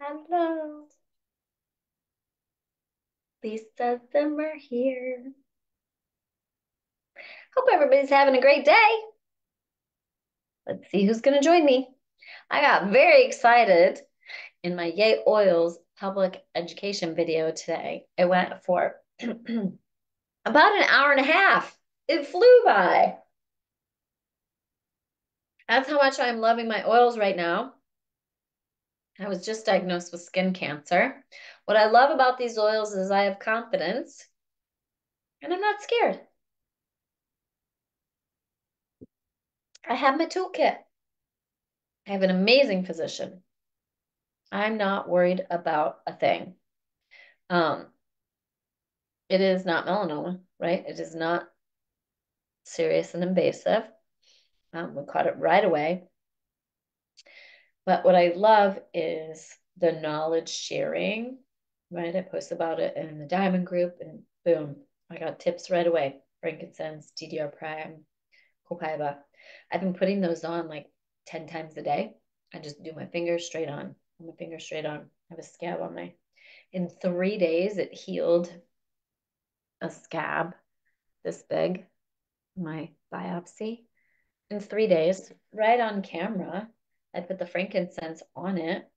Hello. Lisa Zimmer here. Hope everybody's having a great day. Let's see who's going to join me. I got very excited in my Yay Oils public education video today. It went for about an hour and a half. It flew by. That's how much I'm loving my oils right now. I was just diagnosed with skin cancer. What I love about these oils is I have confidence and I'm not scared. I have my toolkit. I have an amazing physician. I'm not worried about a thing. Um, it is not melanoma, right? It is not serious and invasive. Um, we caught it right away. But what I love is the knowledge sharing, right? I post about it in the Diamond Group, and boom, I got tips right away. Frankincense, DDR Prime, Copaiba. I've been putting those on like 10 times a day. I just do my fingers straight on, my fingers straight on. I have a scab on my, in three days, it healed a scab this big, my biopsy. In three days, right on camera, I put the frankincense on it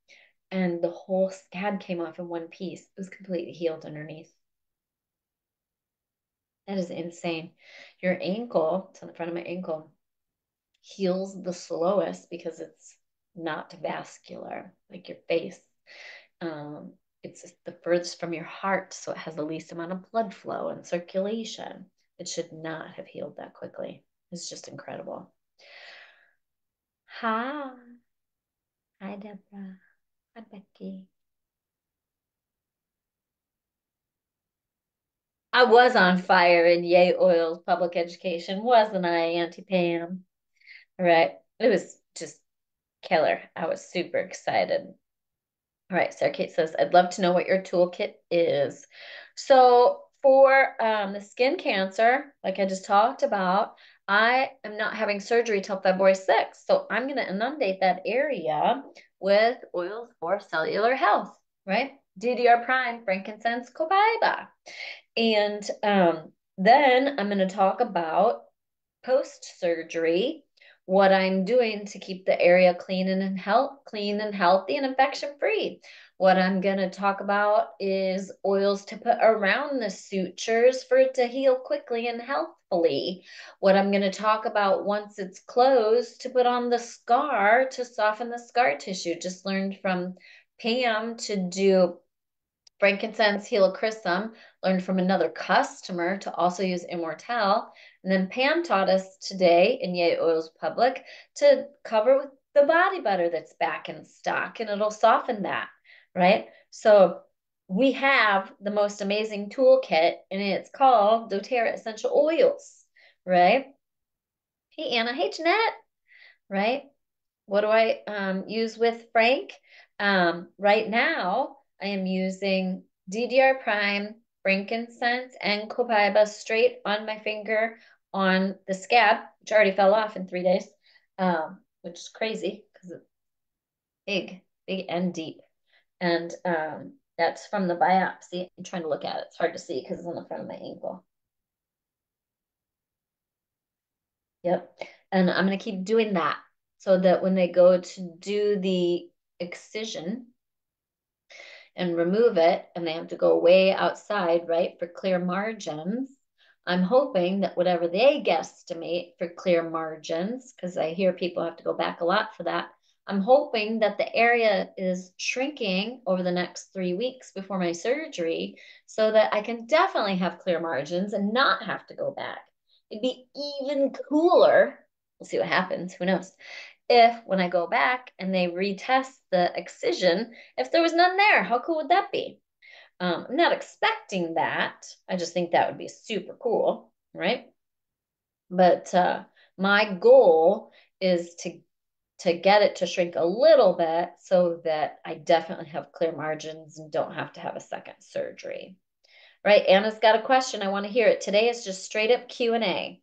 and the whole scab came off in one piece. It was completely healed underneath. That is insane. Your ankle, it's on the front of my ankle, heals the slowest because it's not vascular, like your face. Um, it's the furthest from your heart, so it has the least amount of blood flow and circulation. It should not have healed that quickly. It's just incredible. Hi. Hi, Deborah. Hi, Becky. I was on fire in Yay Oils public education, wasn't I, Auntie Pam? All right. It was just killer. I was super excited. All right, Sarah Kate says, I'd love to know what your toolkit is. So for um, the skin cancer, like I just talked about, I am not having surgery till February 6th. So I'm going to inundate that area with oils for cellular health, right? DDR prime, frankincense, copaiba. And um, then I'm going to talk about post surgery, what I'm doing to keep the area clean and health, clean and healthy and infection free. What I'm going to talk about is oils to put around the sutures for it to heal quickly and healthfully. What I'm going to talk about once it's closed to put on the scar to soften the scar tissue. Just learned from Pam to do frankincense helichrysum, learned from another customer to also use Immortelle. And then Pam taught us today in Yay Oils Public to cover with the body butter that's back in stock and it'll soften that right? So we have the most amazing toolkit and it's called doTERRA Essential Oils, right? Hey, Anna. Hey, Jeanette, right? What do I um, use with Frank? Um, right now, I am using DDR Prime, frankincense, and copaiba straight on my finger on the scab, which already fell off in three days, um, which is crazy because it's big, big and deep. And um, that's from the biopsy. I'm trying to look at it. It's hard to see because it's on the front of my ankle. Yep. And I'm going to keep doing that so that when they go to do the excision and remove it and they have to go way outside, right, for clear margins, I'm hoping that whatever they guesstimate for clear margins, because I hear people have to go back a lot for that, I'm hoping that the area is shrinking over the next three weeks before my surgery so that I can definitely have clear margins and not have to go back. It'd be even cooler. We'll see what happens. Who knows? If when I go back and they retest the excision, if there was none there, how cool would that be? Um, I'm not expecting that. I just think that would be super cool, right? But uh, my goal is to to get it to shrink a little bit so that I definitely have clear margins and don't have to have a second surgery. Right, Anna's got a question. I want to hear it. Today is just straight up Q&A.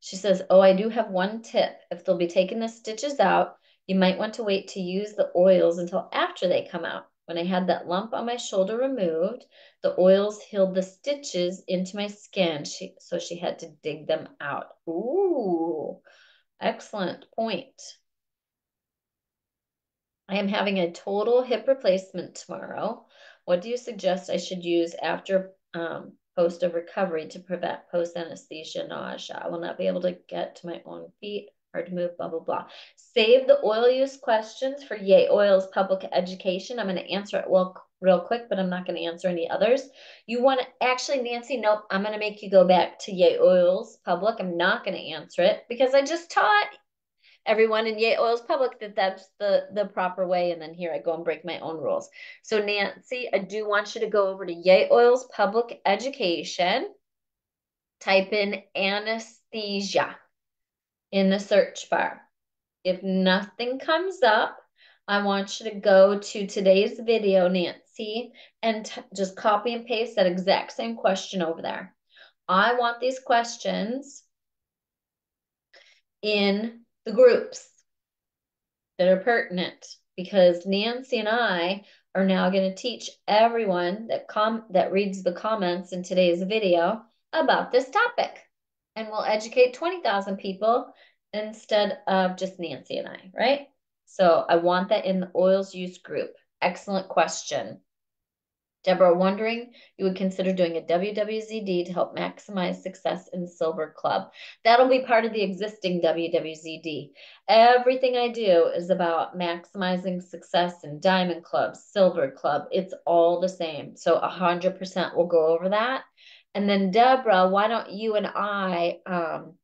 She says, oh, I do have one tip. If they'll be taking the stitches out, You might want to wait to use the oils until after they come out. When I had that lump on my shoulder removed, the oils healed the stitches into my skin, she, so she had to dig them out. Ooh, excellent point. I am having a total hip replacement tomorrow. What do you suggest I should use after um, post of recovery to prevent post anesthesia nausea? I will not be able to get to my own feet, hard to move, blah, blah, blah. Save the oil use questions for Yay Oils Public Education. I'm going to answer it well, real quick, but I'm not going to answer any others. You want to actually, Nancy, nope, I'm going to make you go back to Yay Oils Public. I'm not going to answer it because I just taught everyone in Yay Oils Public that that's the the proper way, and then here I go and break my own rules. So Nancy, I do want you to go over to Yay Oils Public Education, type in anesthesia in the search bar. If nothing comes up, I want you to go to today's video, Nancy, and just copy and paste that exact same question over there. I want these questions in the groups that are pertinent because Nancy and I are now going to teach everyone that com that reads the comments in today's video about this topic. And we'll educate 20,000 people instead of just Nancy and I, right? So I want that in the oils use group. Excellent question. Deborah, wondering you would consider doing a WWZD to help maximize success in Silver Club. That'll be part of the existing WWZD. Everything I do is about maximizing success in Diamond Club, Silver Club. It's all the same. So 100% we'll go over that. And then Deborah, why don't you and I um,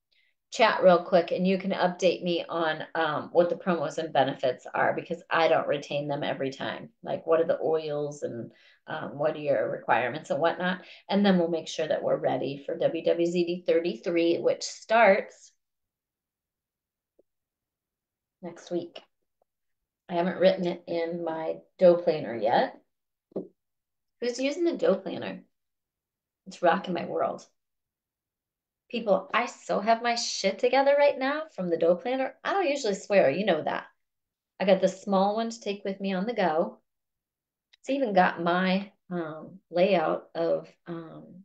chat real quick and you can update me on um, what the promos and benefits are because I don't retain them every time. Like what are the oils and um, what are your requirements and whatnot. And then we'll make sure that we're ready for WWZD 33, which starts next week. I haven't written it in my dough planner yet. Who's using the dough planner? It's rocking my world. People, I so have my shit together right now from the dough planner. I don't usually swear, you know that. I got the small one to take with me on the go. It's even got my um, layout of, um,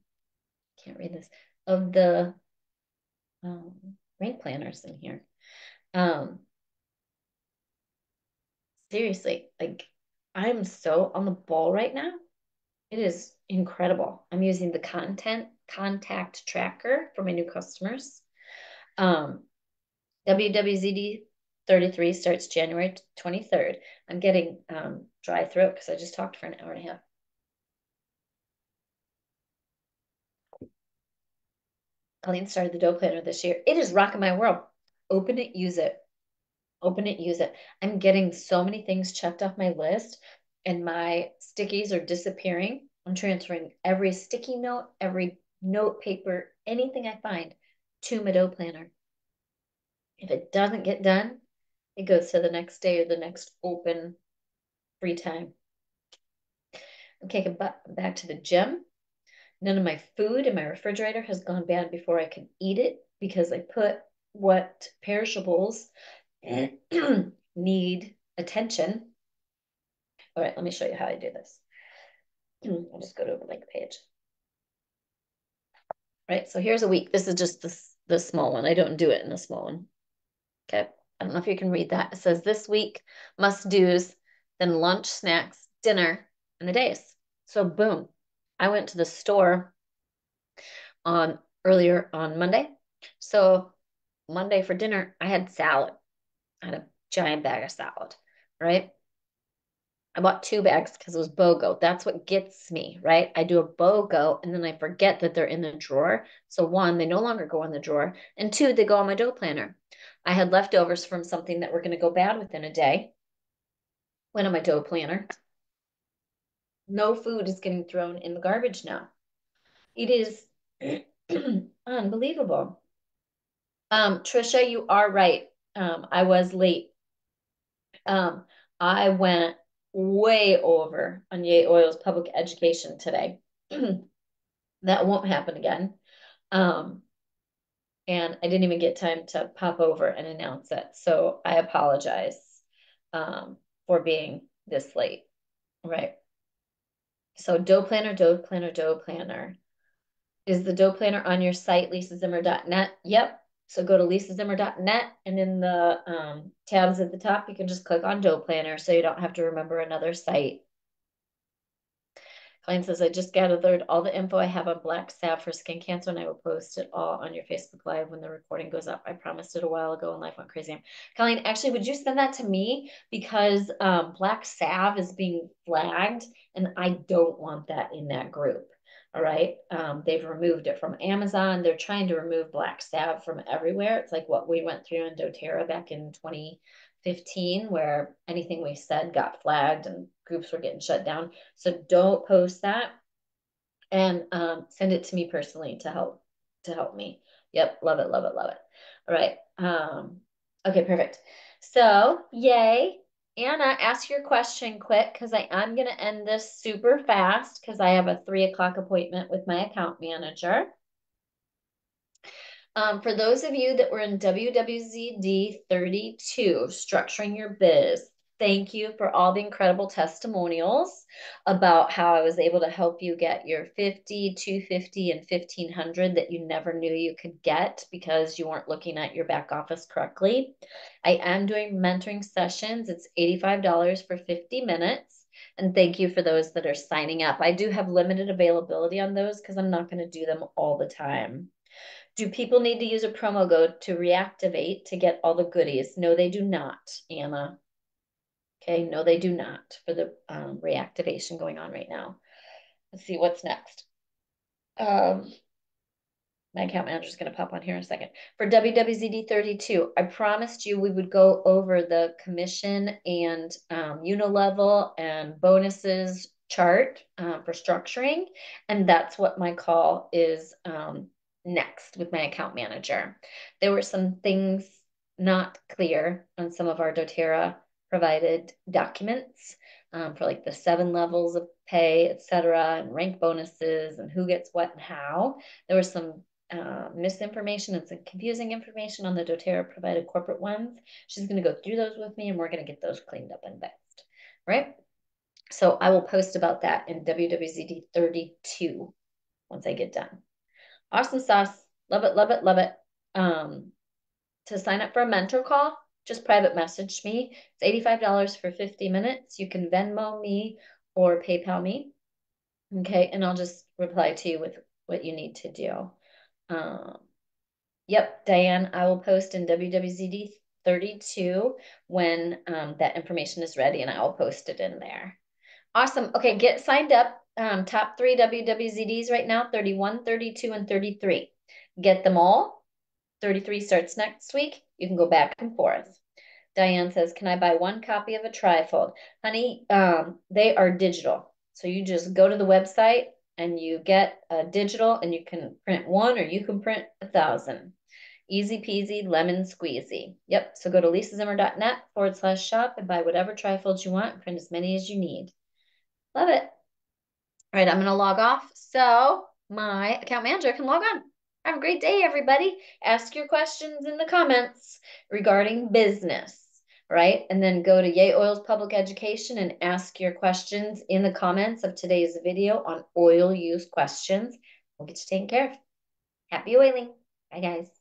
can't read this, of the um, planners in here. Um, seriously, like I'm so on the ball right now. It is incredible. I'm using the content contact tracker for my new customers. Um, WWZD 33 starts January 23rd. I'm getting um, dry throat because I just talked for an hour and a half. Colleen started the dough planner this year. It is rocking my world. Open it, use it. Open it, use it. I'm getting so many things checked off my list, and my stickies are disappearing. I'm transferring every sticky note, every note paper, anything I find to my dough planner. If it doesn't get done, it goes to the next day or the next open free time. Okay, back to the gym. None of my food in my refrigerator has gone bad before I can eat it because I put what perishables need attention. All right, let me show you how I do this. I'll just go to a blank page. Right, so here's a week. This is just the, the small one. I don't do it in the small one. Okay. I don't know if you can read that. It says this week must do's, then lunch, snacks, dinner, and the days. So boom. I went to the store on earlier on Monday. So Monday for dinner, I had salad. I had a giant bag of salad, right? I bought two bags because it was BOGO. That's what gets me, right? I do a BOGO and then I forget that they're in the drawer. So one, they no longer go in the drawer. And two, they go on my dough planner. I had leftovers from something that were going to go bad within a day. Went on my dough planner. No food is getting thrown in the garbage now. It is unbelievable. Um, Trisha, you are right. Um, I was late. Um, I went way over on Yay Oil's public education today. that won't happen again. Um, and I didn't even get time to pop over and announce it. So I apologize. um, for being this late, right? So dough planner, dough planner, dough planner. Is the dough planner on your site, lisazimmer.net? Yep. So go to lisazimmer.net and in the um, tabs at the top, you can just click on dough planner so you don't have to remember another site. Colleen says, I just gathered all the info I have on black salve for skin cancer and I will post it all on your Facebook Live when the recording goes up. I promised it a while ago and life went crazy. Colleen, actually, would you send that to me? Because um, black salve is being flagged and I don't want that in that group. All right. Um, they've removed it from Amazon. They're trying to remove black salve from everywhere. It's like what we went through in doTERRA back in 2015, where anything we said got flagged and groups were getting shut down. So don't post that and um, send it to me personally to help to help me. Yep, love it, love it, love it. All right. Um, okay, perfect. So yay. Anna, ask your question quick because I am going to end this super fast because I have a three o'clock appointment with my account manager. Um, for those of you that were in WWZD 32, Structuring Your Biz, thank you for all the incredible testimonials about how I was able to help you get your 50, 250, and 1500 that you never knew you could get because you weren't looking at your back office correctly. I am doing mentoring sessions. It's $85 for 50 minutes. And thank you for those that are signing up. I do have limited availability on those because I'm not going to do them all the time. Do people need to use a promo code to reactivate to get all the goodies? No, they do not, Anna. Okay, no, they do not for the um, reactivation going on right now. Let's see what's next. Um, my account manager is going to pop on here in a second. For WWZD 32, I promised you we would go over the commission and um, level and bonuses chart uh, for structuring. And that's what my call is um, next with my account manager. There were some things not clear on some of our doTERRA provided documents um, for like the seven levels of pay, et cetera, and rank bonuses and who gets what and how. There was some uh, misinformation and some confusing information on the doTERRA provided corporate ones. She's going to go through those with me and we're going to get those cleaned up and fixed, right? So I will post about that in WWZD 32 once I get done. Awesome sauce. Love it, love it, love it. Um, to sign up for a mentor call, just private message me. It's $85 for 50 minutes. You can Venmo me or PayPal me. Okay. And I'll just reply to you with what you need to do. Um, yep, Diane, I will post in WWZD 32 when um, that information is ready and I will post it in there. Awesome. Okay, get signed up. Um, top three WWZDs right now 31, 32, and 33. Get them all. 33 starts next week. You can go back and forth. Diane says, Can I buy one copy of a trifold? Honey, um, they are digital. So you just go to the website and you get a digital and you can print one or you can print a thousand. Easy peasy, lemon squeezy. Yep. So go to lisazimmer.net forward slash shop and buy whatever trifolds you want print as many as you need. Love it. All right, I'm going to log off so my account manager can log on. Have a great day, everybody. Ask your questions in the comments regarding business, right? And then go to Yay Oils Public Education and ask your questions in the comments of today's video on oil use questions. We'll get you taken care of. Happy oiling. Bye, guys.